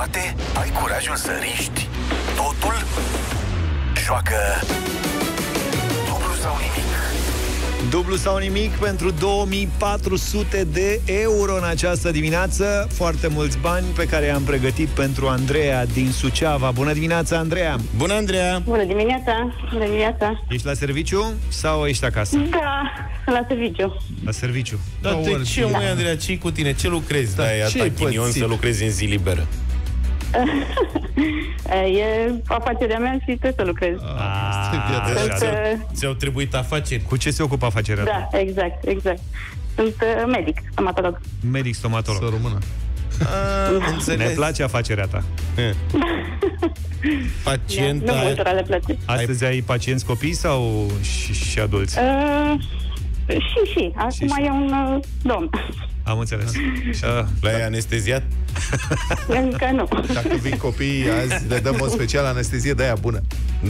toate? Ai curajul să riști totul? Joacă dublu sau nimic. Dublu sau nimic pentru 2400 de euro în această dimineață. Foarte mulți bani pe care i-am pregătit pentru Andreea din Suceava. Bună dimineața, Andreea! Bună, Andreea! Bună dimineața! Bună dimineața! Ești la serviciu sau ești acasă? Da, la serviciu. La serviciu. Dar de ce, măi, Andreea, ce cu tine? Ce lucrezi? Da, ai ce-ai atâta ghinion pățit? să lucrezi în zi liberă. E afacerea mea și trebuie să lucrez. Ah, Sunt, așa. uh, Ți-au trebuit afaceri? Cu ce se ocupă afacerea ta? da, exact, exact. Sunt uh, medic, stomatolog. Medic stomatolog. Să română. Ah, Ne înțeles. place afacerea ta. Pacient, nu ai- multora le place. Astăzi ai pacienți copii sau și, și adulți? Uh, și, și. Acum Și, și. e un uh, domn. Am înțeles. Uh, l-ai anesteziat? Încă nu. Dacă vin copiii azi, le dăm o special anestezie de aia bună.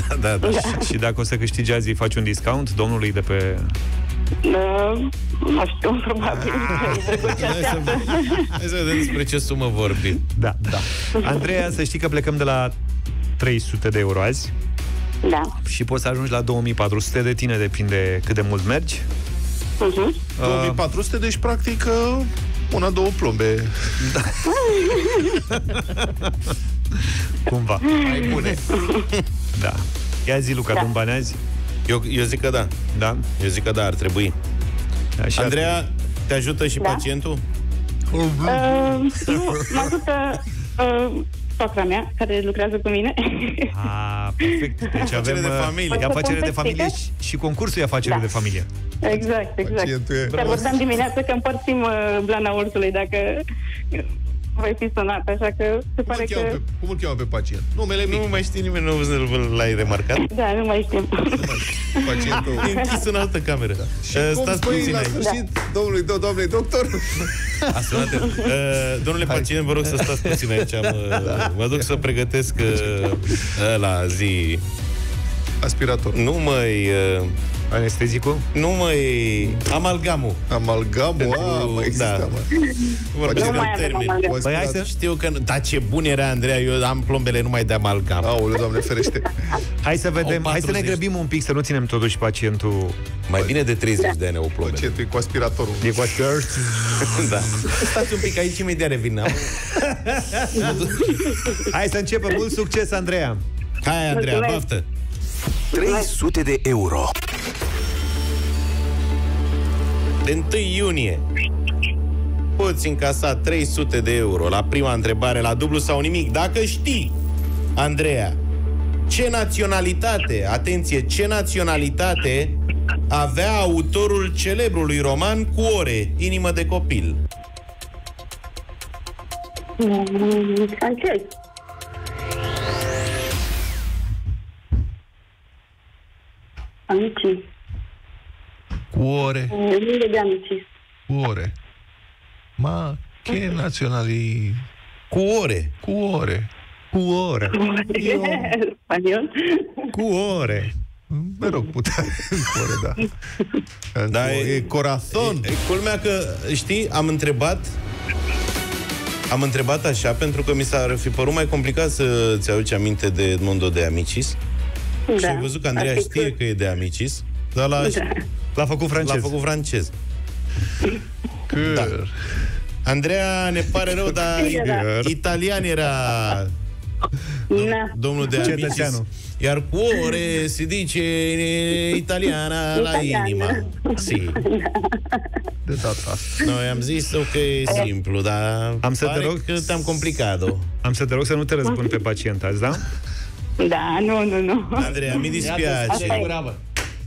Da, da, da. și dacă o să câștigi azi, îi faci un discount domnului de pe... Uh, nu știu, probabil. Hai să, hai să vedem despre ce sumă vorbim. Da, da. Andreea, să știi că plecăm de la 300 de euro azi da. și poți să ajungi la 2400. De tine depinde cât de mult mergi. Uh-huh. 2400, deci practic uh, una, două plombe. Cumva. Mai bune. Da. Ia zi, Luca, Da. da. bani azi? Eu, eu zic că da. Da? Eu zic că da, ar trebui. Așa Andreea, te ajută și Da. pacientul? Uh, nu, mă ajută uh, soacra mea, care lucrează cu mine. A, perfect. Deci Afacere avem de uh, familie. E afacere de familie Explică? și, și concursul e afacere Da. de familie. exact, exact. Pacientul e- Chiar vorbeam dimineața că împărțim uh, blana ursului dacă voi fi sunat, așa că se Cum pare îl, cheamă că... pe, cum îl cheamă pe pacient? Numele mic. Nu mai știe nimeni, nu l-ai remarcat? Da, nu mai știm. Pacientul. E închis în altă cameră. Uh, Cum Stați spui puțin la aici. sfârșit, domnului, do, domnului doctor? A sunat uh, Domnule pacient, vă rog să stați puțin aici. Mă, mă duc să pregătesc uh, la zi. Aspirator. Nu mai... Uh, Anestezicul? nu mai... Amalgamul. Amalgamul, a, Pentru- mai exista, da. mă. Vorbesc Nu în mai avem termeni. amalgam. Păi hai să, Știu că... nu- Dar ce bun era, Andreea. Eu am plombele numai de amalgam. Aoleu, doamne ferește. hai să vedem, Au hai să ne 40. grăbim un pic, să nu ținem totuși pacientul Mai bine de 30 de ani au plombele. Pacientul e cu aspiratorul. E cu Da. Stați un pic aici, imediat revin. am- Hai să începem. Mult succes, Andreea! Hai, Andreea, Mulțumesc. baftă. 300 de euro. De 1 iunie poți încasa 300 de euro la prima întrebare, la dublu sau nimic. Dacă știi, Andreea, ce naționalitate, atenție, ce naționalitate avea autorul celebrului roman cu ore, inimă de copil? Mm, Francez. Amici. Cu ore, Nu de amici. cu ore. Ma, che nazionali... Cu ore. Cu ore. Cu ore! Spaniol. Cu ore! Mă rog, putea. Cu ore, da. Da, Da, e- e corazon. E, culmea că, știi, am întrebat am întrebat așa pentru că mi s-ar fi părut mai complicat să-ți aduci aminte de Edmondo de Amicis Da. și ai văzut că Andreea Ar fi știe că- că e de Amicis, dar l-a, Da. L-a făcut francez. l-a făcut francez. Că... Da. Andreea, ne pare rău, dar Bine, da. italian era Na. domnul de Amicis. Cetățeanul. Iar cu ore se dice italiana la Italiana. inima. Si. De data asta. Noi am zis că e simplu, dar Am să te pare rog că te-am complicat Am să te rog să nu te răzbuni pe pacient azi, da? Da, nu, nu, nu. Andreea, mi dispiace.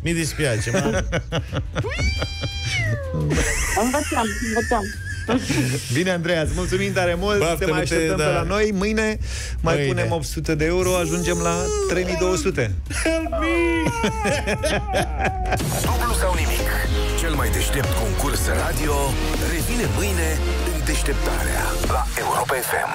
Mi dispiace, ma Învățăm, învățăm. Bine, Andreea, îți mulțumim tare mult Baftă, Te mai nu te- așteptăm da. pe la noi Mâine mai Mâine. punem 800 de euro Ajungem la 3200 Dublu sau nimic. Cel mai deștept concurs radio revine mâine în deșteptarea la Europa FM.